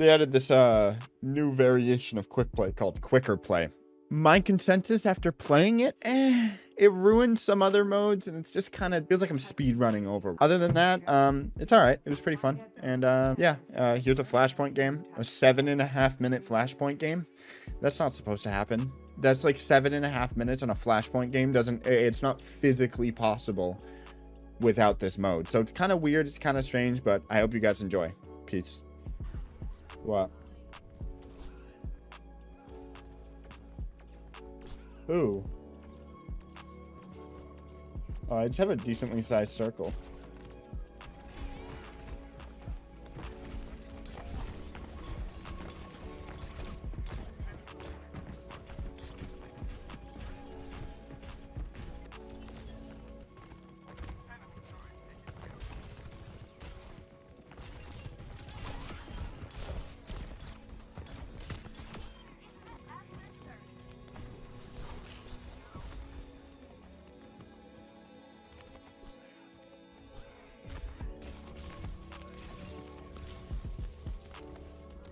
They added this uh new variation of quick play called quicker play. My consensus after playing it, eh, it ruined some other modes and it's just kind of feels like I'm speed running over. Other than that, um, it's all right. It was pretty fun. And uh, yeah, uh, here's a flashpoint game, a seven and a half minute flashpoint game. That's not supposed to happen. That's like seven and a half minutes on a flashpoint game. Doesn't it's not physically possible without this mode. So it's kind of weird. It's kind of strange, but I hope you guys enjoy. Peace. What? Ooh. Oh, I just have a decently sized circle.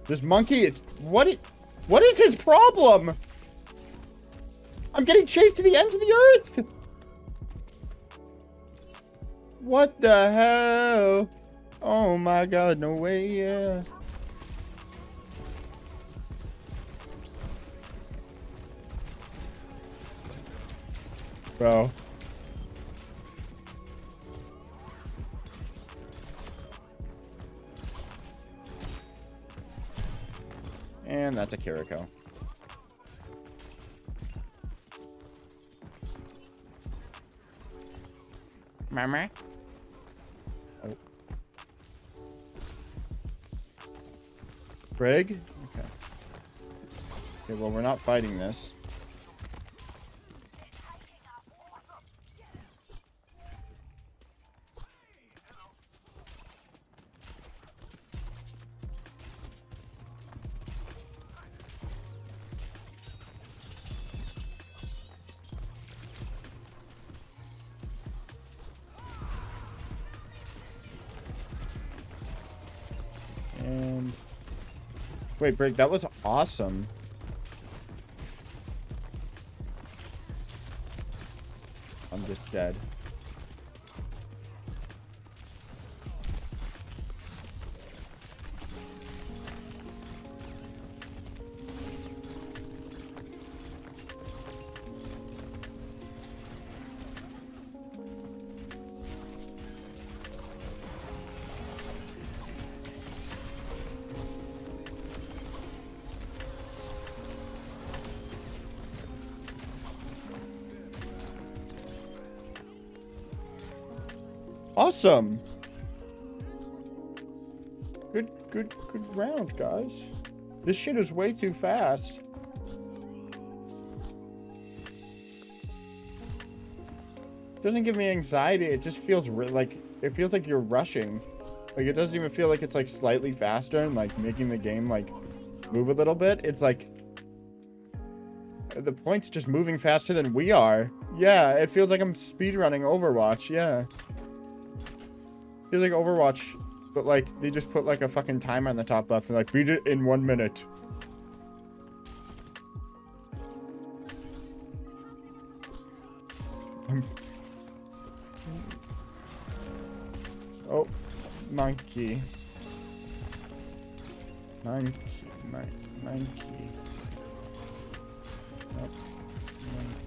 This monkey is what it what is his problem? I'm getting chased to the ends of the earth. What the hell? Oh my god, no way, yeah. Bro. And that's a Kiriko. Mama? Oh. Brig? Okay. Okay, well, we're not fighting this. Wait, break. That was awesome. I'm just dead. Awesome. Good, good, good round, guys. This shit is way too fast. doesn't give me anxiety. It just feels like it feels like you're rushing. Like it doesn't even feel like it's like slightly faster and like making the game like move a little bit. It's like the point's just moving faster than we are. Yeah, it feels like I'm speedrunning Overwatch. Yeah. Feels like Overwatch, but like they just put like a fucking timer on the top left and like beat it in one minute. oh, monkey. Monkey, monkey, monkey. Oh, monkey.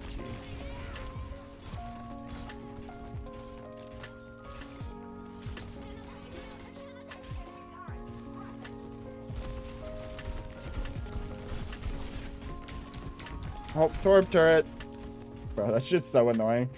Oh, Torb turret. Bro, that shit's so annoying.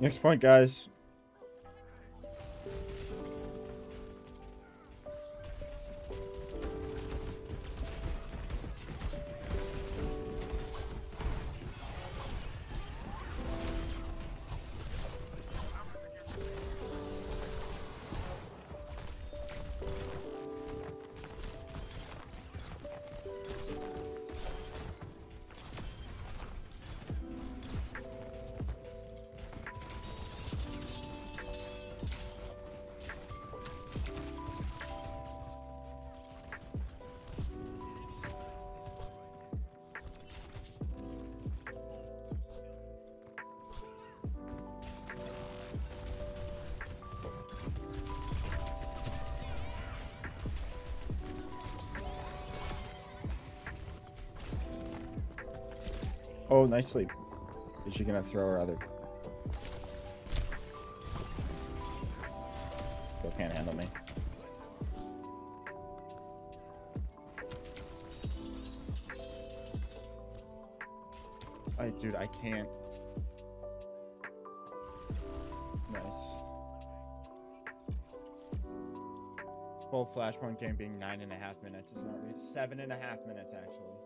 Next point, guys. Oh, nice sleep. Is she gonna throw her other? Still can't handle me. I, dude, I can't. Nice. Full Flashpoint game being nine and a half minutes is not. Seven and a half minutes, actually.